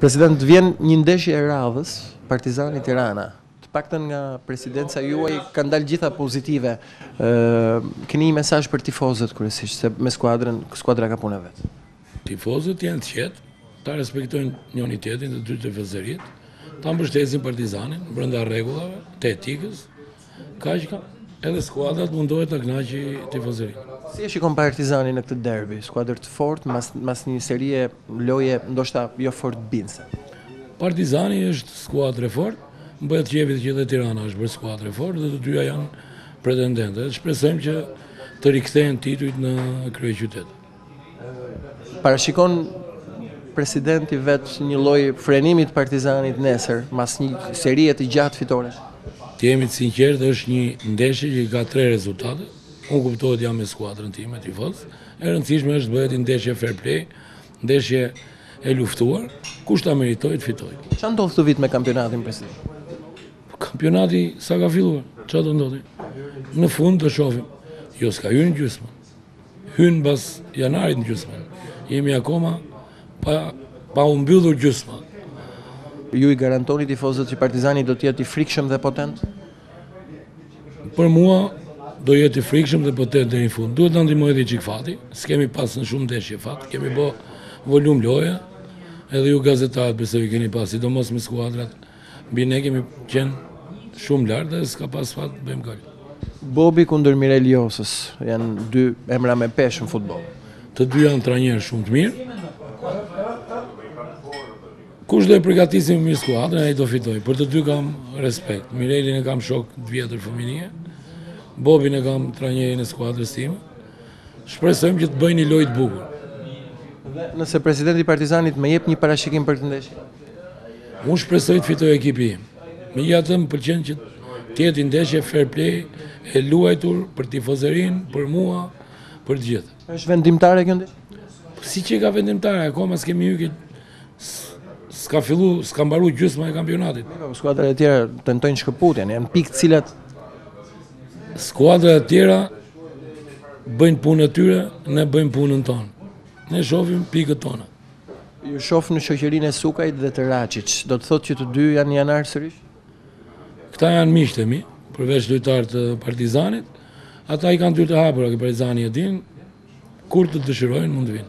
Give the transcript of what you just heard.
President, vjen një ndeshje e radhës, Partizani Tirana. Të paktën nga presidenca juaj kanë dalë gjithmonë pozitive. Ë keni një mesazh për tifozët kryesisht se me skuadrën, skuadra ka punë vet. Tifozët të jenë të qetë, ta respektojnë njëri tjetrin të dy tifozëritë, ta mbështesin Partizanin brenda rregullave të etikës, Kaq ka. Edhe skuadra të mundohet të kënaqë tifozërinë. Si e shikon Partizanin në këtë derbi, skuadër të fortë mbas mbas një serie loje ndoshta jo fort bindëse? Partizani është skuadër e fortë, më bëhet qejf që edhe Tirana është bërë skuadër e fortë dhe të dyja janë pretendente. Shpresojmë që të rikthehen titujt në kryeqytet. Parashikon presidenti vetë një lloj frenimi të Partizanit nesër, mas një serie të gjatë fitoresh? Të jemi të sinqertë, është një ndeshje që ka tre rezultate. Unë kuptohet jam me skuadrën time, tifoz. E rëndësishme është të bëhet një ndeshje fair play, ndeshje e luftuar, kush ta meritojë të fitojë. Ça ndodh këtë vit me kampionatin, president? Kampionati sa ka filluar, ça të ndodhë? Në fund të shofim. Jo, s'ka hyrë në gjysmë. Hyn mbas janarit në gjysmë. Jemi akoma pa, pa u mbyllur gjysma. Ju i garantoni tifozët që Partizani do të jetë i frikshëm dhe potent? Për mua do jetë i frikshëm dhe potent deri në fund. Duhet të na ndihmojë edhe çik fati. S'kemi pas në shumë ndeshje fat, kemi bë volum loje. Edhe ju gazetarët besoj keni pa, sidomos me skuadrat. Mbi ne kemi qenë shumë lart dhe s'ka pas fat të bëjmë gol. Bobi kundër Mirel Josës janë dy emra me peshë në futboll. Të dy janë trajnerë shumë të mirë. Kush do e përgatisë më mirë skuadrën, ai do fitojë. Për të dy kam respekt. Mirelin e kam shok të vjetër fëminie. Bobin e kam trajnerin e skuadrës time. Shpresojmë që të bëjnë një lojë të bukur. Dhe nëse presidenti i Partizanit më jep një parashikim për këtë ndeshje? Unë shpresoj të fitojë ekipi im. Megjithatë më pëlqen që të jetë ndeshje fair play e luajtur për tifozërinë, për mua, për të gjithë. Është vendimtare kjo ndeshje? S'ka vendimtare, akoma s'kemi hyrë s'ka fillu, s'ka mbaru gjysma e kampionatit. Po, skuadrat e tjera tentojnë shkëputjen, janë pikë cilat... Skuadrat e tjera bëjnë punën e tyre, ne bëjmë punën tonë. Ne shofim pikët tonë. Ju shof në shoqërinë e Sukajt dhe të Raçiç. Do të thotë që të dy vijnë në janar sërish? Këta janë miqtë e mi, përveç lojtarë të Partizanit. Ata i kanë dyert të hapura, te Partizani, e din, kur të dëshirojnë mund të vinë.